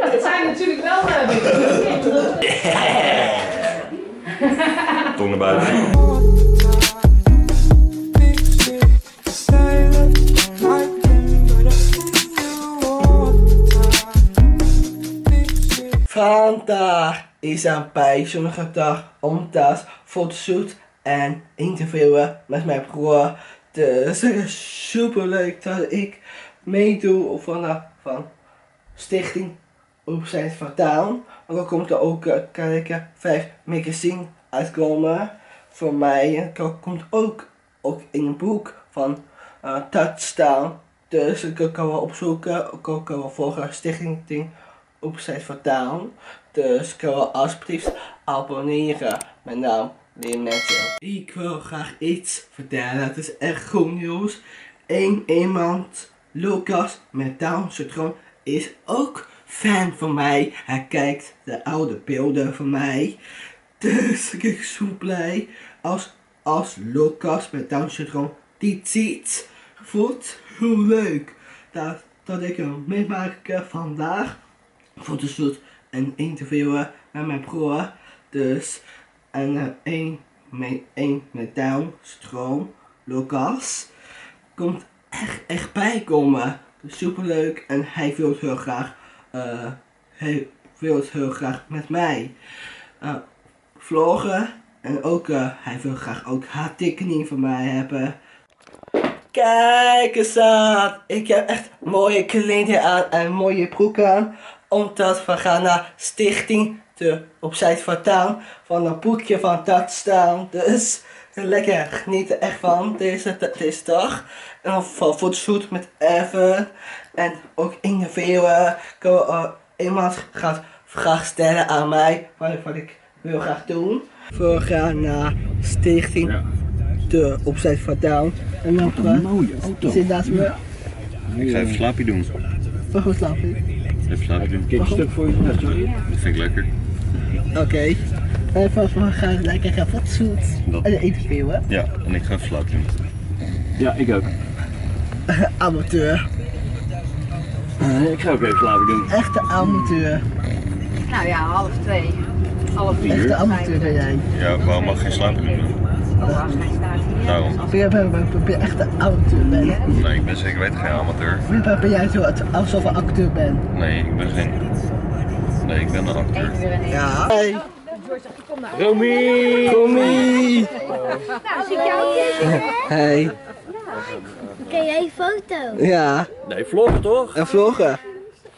Dat zijn natuurlijk wel uh, Tong naar buiten. Vandaag is een bijzondere dag omdat fotoshoot en interviewen met mijn broer. Dus het is super leuk dat ik meedoe van, van Stichting Opzij van. En dan komt er ook uh, kijken vijf magazine uitkomen voor mij. Komt ook, ook in een boek van uh, Touchdown. Dus ik kan wel opzoeken, ik kan wel volgen Stichting Opzij van Taal. Dus ik kan wel alsjeblieft abonneren. Mijn naam Leonette. Ik wil graag iets vertellen. Het is echt goed nieuws. Eén iemand, Lucas met Down syndroom, is ook fan van mij. Hij kijkt de oude beelden van mij. Dus ik ben zo blij als, als Lucas met Down syndroom dit ziet. Voelt hoe leuk dat, dat ik hem meemaak vandaag. Fotoshoot en interviewen met mijn broer. Dus en uh, één, met, één met Down Lucas, komt echt, echt bijkomen. Dus super leuk en hij wil heel graag, uh, hij wil heel graag met mij uh, vloggen. En ook, uh, hij wil graag ook haar tekening van mij hebben. Kijk eens aan, ik heb echt mooie kleding aan en mooie broek aan. Omdat we gaan naar Stichting de opzij van van een boekje van Touchdown. Dus lekker genieten echt van deze, deze dag. En dan voor fotoshoot met Evan. En ook interviewen. Uh, iemand gaat vragen stellen aan mij wat, wat ik wil graag doen. We gaan naar Stichting de opzij van taal. En dan zit naast me. Ik ga even slaapje doen. Waarom slaap je? Even slaapje doen. Kijk een stuk voor je. Dat vind ik lekker. Oké. Okay. En vast we gaan lekker gaan fotoshoot. En interviewen. Ja, en ik ga doen. Ja, ik ook. amateur. Uh, ik ga ook even slapen doen. Echte amateur. Nou ja, half twee. Half vier. Echte amateur ben jij. Ja, waarom mag geen slapen doen? Daarom. Ben je echt een amateur bent? Nee, ik ben zeker weten geen amateur. Ben jij zo alsof een acteur bent? Nee, ik ben geen... Nee, ik ben een acteur. Ja. Hey. Romy! Romy! Nou, zie ik jou Hey. Ken jij een foto? Ja. Nee, vloggen toch? En vloggen.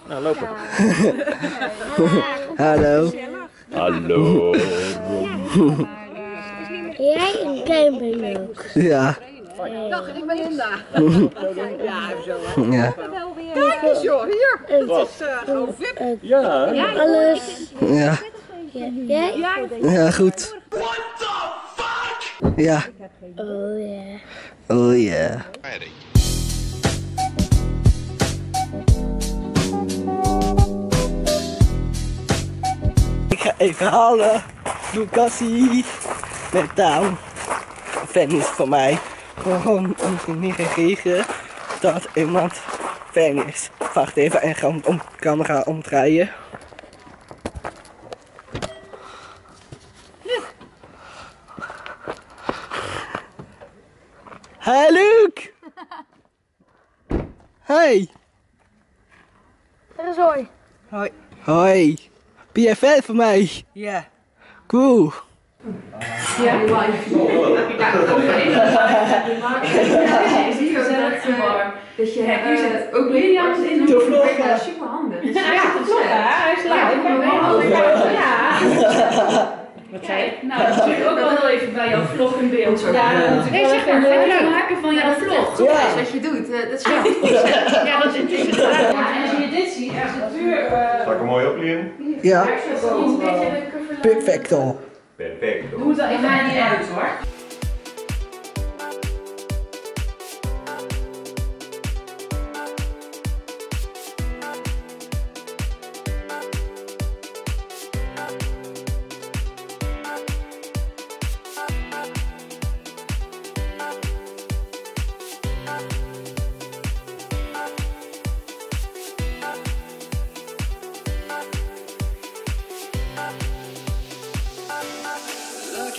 Nou, lopen. Hallo. Hallo. Jij een camping ook? Ja. Dag, ik ben Linda. ja, zo. Ja. Kijk eens joh, hier. Het is uh, gewoon VIP. Ja. Alles. Ja. Ja. Jij? Ja, goed. Ja. Oh ja. Oh ja. Ik ga even halen. Lucasie. Met Down. Fan is van mij. Gewoon om te niet gekregen dat iemand fan is. Wacht even en ga om camera omdraaien. Hey Luc! Hey! Er is hoi. Hoi. Hoi. Ben jij fan van mij? Ja. Cool. Ja, dat je hier zet ook Lilian in Te vloggen. super handig. Ja, dat klopt. Hij is live. Ja. Wat zei je? Nou, dat is ook wel even bij jouw vlog in beeld. Ja, Nee, zeg maar, foto's maken van jouw vlog. Ja. Dat is wat je doet. eh, Dat is ja. Ja, dat is het. Ja, en als je dit ziet, er zit puur... eh, Sta ik er mooi op, Lien? Ja. De. Perfecto. Perfect. Doe het wel even niet uit hoor.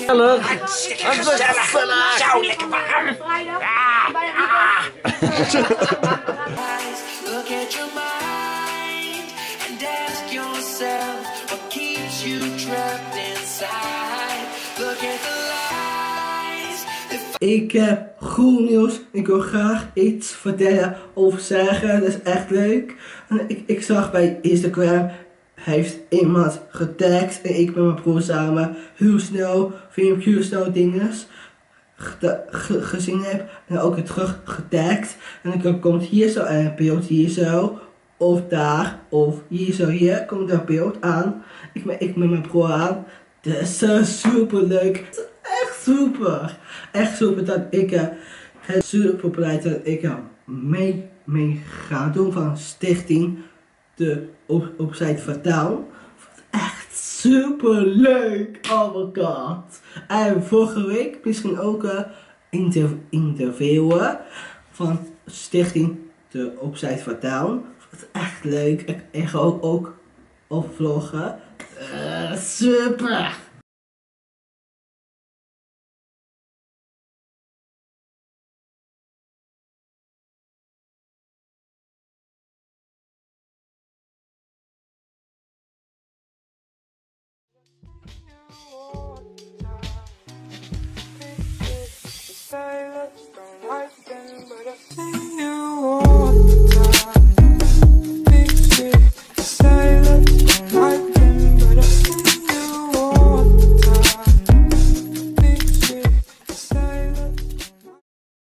Gezellig. Gezellig. Zo lekker warm. Look at your mind and ask yourself what keeps you trapped inside. Look at the lies. Ik heb goed nieuws. Ik wil graag iets vertellen over zeggen. Dat is echt leuk. Ik, ik zag bij Instagram heeft iemand getagd en ik met mijn broer samen heel snel filmpjes, heel snel dingen gezien heb en ook weer terug getagd. En dan komt hier zo een beeld hier zo. Of daar, of hier zo, hier komt een beeld aan. Ik met, ik met mijn broer aan. Dat is super leuk. Echt super. Echt super dat ik eh, het super blij dat ik er mee, mee ga doen van stichting de op, opzij vertaal. Echt super leuk. Oh my god. En vorige week misschien ook eh inter, interviewen van stichting de opzij. Wat echt leuk. Ik, ik ga ook, ook op vloggen. Eh, super.